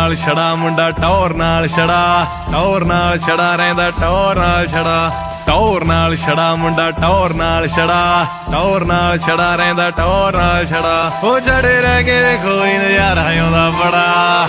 ਨਾਲ ਛੜਾ ਮੁੰਡਾ ਟੌਰ ਨਾਲ ਛੜਾ ਟੌਰ ਨਾਲ ਛੜਾ ਰਹਿੰਦਾ ਟੌਰ ਨਾਲ ਛੜਾ ਟੌਰ ਨਾਲ ਛੜਾ ਮੁੰਡਾ ਟੌਰ ਨਾਲ ਛੜਾ ਟੌਰ ਨਾਲ ਛੜਾ ਰਹਿੰਦਾ ਟੌਰ ਨਾਲ ਛੜਾ ਉਹ ਛੜੇ ਰਹਿ ਕੇ ਕੋਈ ਨਜ਼ਾਰਾ ਆਉਂਦਾ ਬੜਾ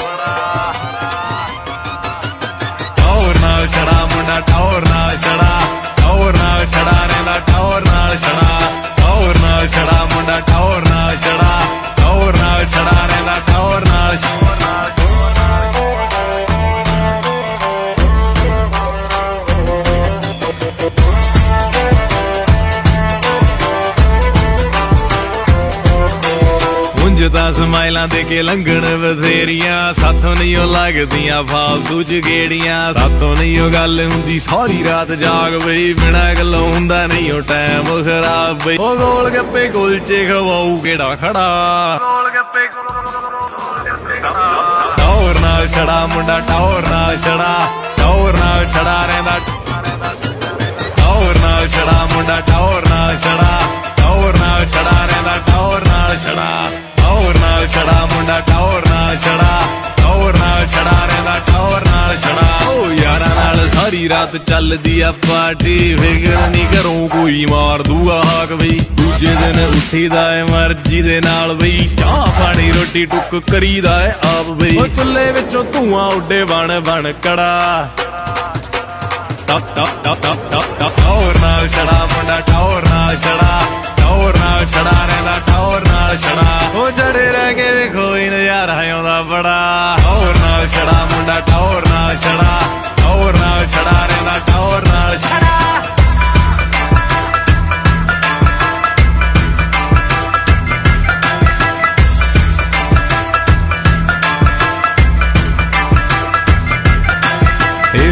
ਤਾਂ ਸਮਾਈਲਾਂ ਦੇ ਕੇ ਲੰਘਣ ਬਥੇਰੀਆਂ। ਸਾਥੋਂ ਨਹੀਂ ਉਹ ਲੱਗਦੀਆਂ ਫਾਲਤੂ ਚ ਗੇੜੀਆਂ ਸਾਥੋਂ ਨਹੀਂ ਉਹ ਗੱਲ ਹੁੰਦੀ ਸਾਰੀ ਰਾਤ ਜਾਗ ਬਈ। ਬਿਨਾ ਗੱਲੋਂ ਹੁੰਦਾ ਨਹੀਂ ਉਹ ਟਾਈਮ ਖਰਾਬ ਬਈ। ਉਹ ਗੋਲ ਗੱਪੇ ਕੁਲਚੇ ਖਵਾਉ ਕਿਹੜਾ ਖੜਾ? ਗੋਲ ਗੱਪੇ ਟੌਰ ਨਾਲ ਛੜਾ ਮੁੰਡਾ ਟੌਰ ਨਾਲ ਛੜਾ। ਟੌਰ ਨਾਲ ਛੜਾ ਰਹਿੰਦਾ। ਰਾਤ ਚੱਲਦੀ ਆ ਪਾਰਟੀ, ਫਿਕਰ ਨਹੀਂ ਘਰੋਂ ਕੋਈ ਮਾਰ ਦੂਗਾ ਹਾਕ ਬਈ ਦੂਜੇ ਦਿਨ ਉੱਠੀਦਾ ਏ ਮਰਜ਼ੀ ਦੇ ਨਾਲ ਬਈ ਚਾਹ ਪਾਣੀ ਰੋਟੀ ਟੁੱਕ ਕਰੀਦਾ ਏ ਆਪ ਬਈ ਓ ਚੁੱਲ੍ਹੇ ਵਿੱਚੋਂ ਧੂਆਂ ਉੱਡੇ ਬਣ ਬਣ ਕੜਾ। ਟਪ ਟਪ ਟਪ ਟਪ ਟਪ ਟੌਰ ਨਾਲ ਛੜਾ ਮੁੰਡਾ ਟੌਰ ਨਾਲ ਛੜਾ। ਟੌਰ ਨਾਲ ਛੜਾ ਰਹਿੰਦਾ ਟੌਰ ਨਾਲ ਛੜਾ। ਉਹ ਛੜੇ ਰਹਿ ਕੇ ਵੇਖੋ ਹੀ ਨਜ਼ਾਰਾ ਆਉਂਦਾ ਬੜਾ। ਟੌਰ ਨਾਲ ਛੜਾ ਮੁੰਡਾ ਟੌਰ ਨਾਲ ਛੜਾ। ਨਾਲ ਛੜਾ ਰਹਿੰਦਾ ਟੌਰ ਨਾਲ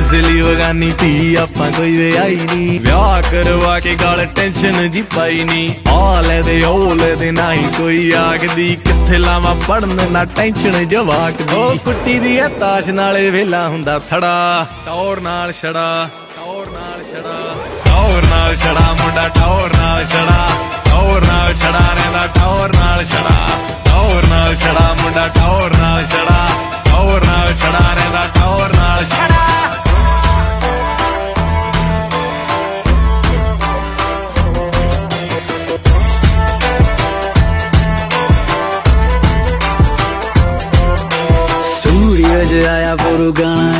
ਛੜਾ ਵਗਾਨੀ ਧੀ ਆਪਾਂ ਕੋਈ ਵੇ ਨਹੀਂ ਵਿਆਹ ਕਰਵਾ ਕੇ ਗਾਲ ਟੈਨਸ਼ਨ ਜੀ ਪਾਈ ਨਹੀਂ ਆ ਲੈ ਦੇ ਉਹ ਲੈ ਦੇ ਨਹੀਂ ਕੋਈ ਆਗਦੀ ਕਿੱਥੇ ਲਾਵਾਂ ਪੜਨ ਨਾ ਟੈਨਸ਼ਨ ਜਵਾਕ ਦੀ। ਉਹ ਕੁੱਟੀ ਦੀ ਐ ਤਾਸ਼ ਨਾਲੇ ਵੇਲਾ ਹੁੰਦਾ ਥੜਾ। ਟੌਰ ਨਾਲ ਛੜਾ, ਟੌਰ ਨਾਲ ਛੜਾ, ਟੌਰ ਨਾਲ ਛੜਾ ਮੁੰਡਾ, ਟੌਰ ਨਾਲ ਛੜਾ।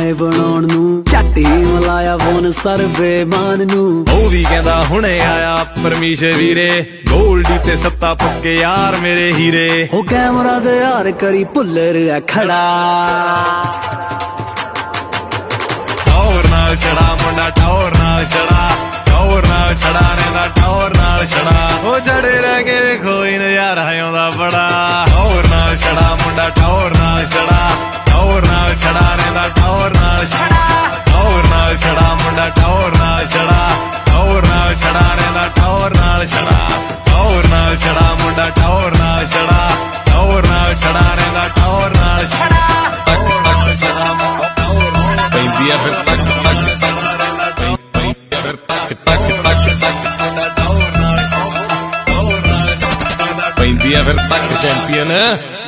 ਏ ਬਣਾਉਣ ਨੂੰ। ਝੱਟੀ ਮਲਾਇਆ ਫੋਨ ਸਰਵੇ ਮਾਨ ਨੂੰ। ਉਹ ਵੀ ਕਹਿੰਦਾ ਹੁਣੇ ਆਇਆ ਪਰਮੇਸ਼ਰ ਵੀਰੇ। ਗੋਲਡੀ ਤੇ ਸੱਤਾ ਪੱਕੇ ਯਾਰ ਮੇਰੇ ਹੀਰੇ। ਉਹ ਕੈਮਰਾ ਦੇ ਯਾਰ ਕਰੀ ਭੁੱਲਰ ਖੜਾ। ਟੌਰ ਨਾਲ ਛੜਾ ਮੁੰਡਾ ਟੌਰ ਨਾਲ ਛੜਾ। ਟੌਰ ਨਾਲ ਛੜਾ ਰਹਿੰਦਾ ਟੌਰ ਨਾਲ ਛੜਾ। ਉਹ ਛੜੇ ਰਹਿ ਕੇ ਵੇਖੋ ਟੱਕ ਟੌਰ